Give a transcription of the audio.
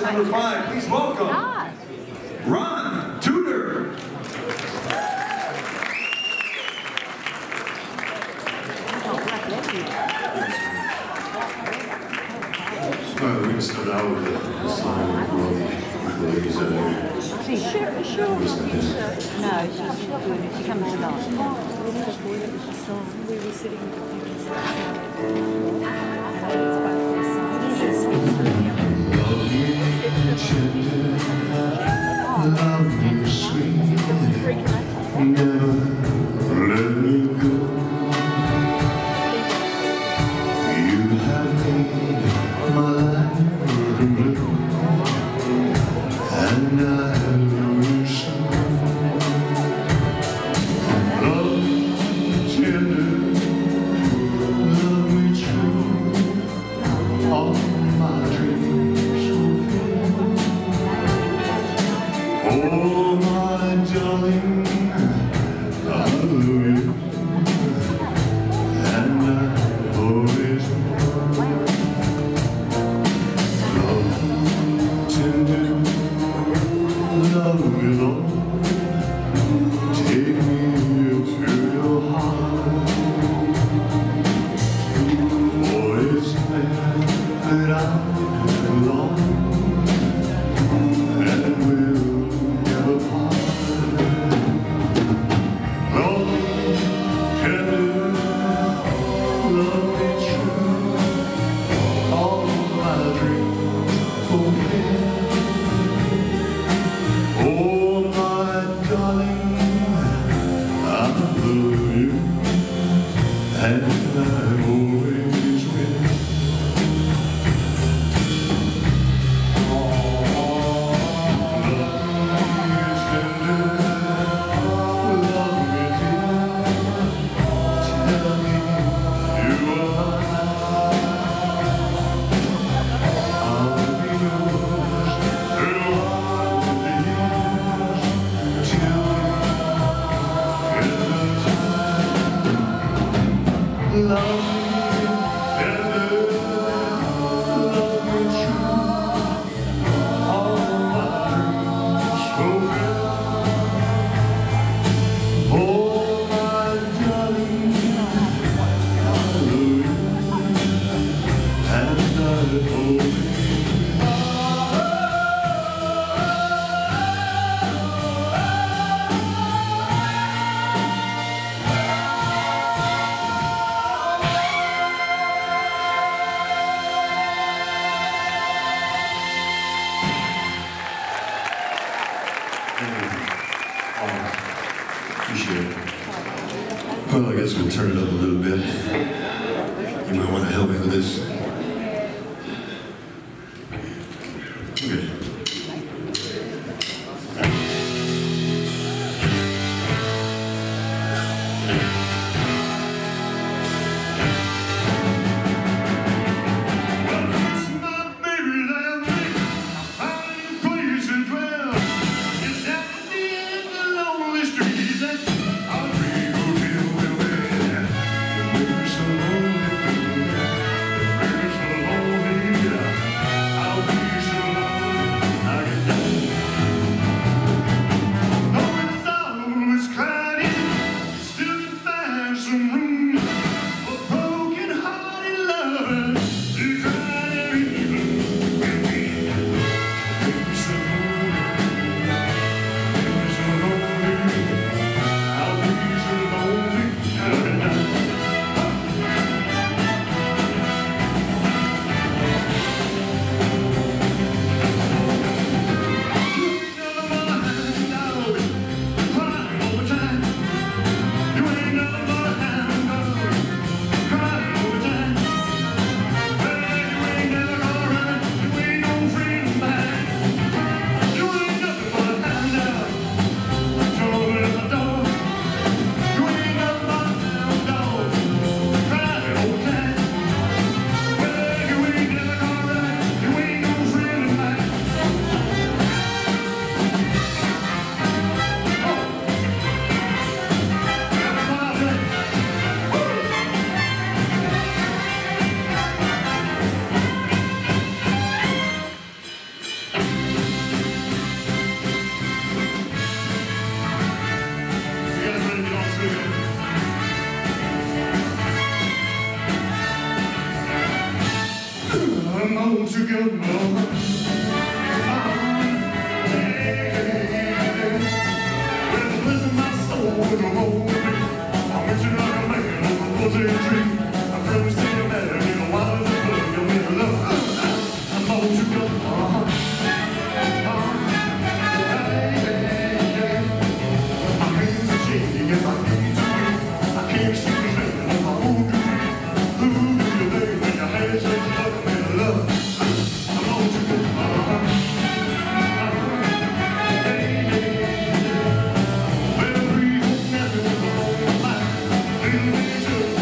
to number five. Please welcome Ron Tutor. Well, we can start out with the song from Ladies Out Here. Sure, sure. No, she's doing it. She comes along. We were sitting tender, love me sweet, Oh, darling, I love you, and I always Well, I guess we'll turn it up a little bit. You might want to help me with this. Okay. don't you know? Much.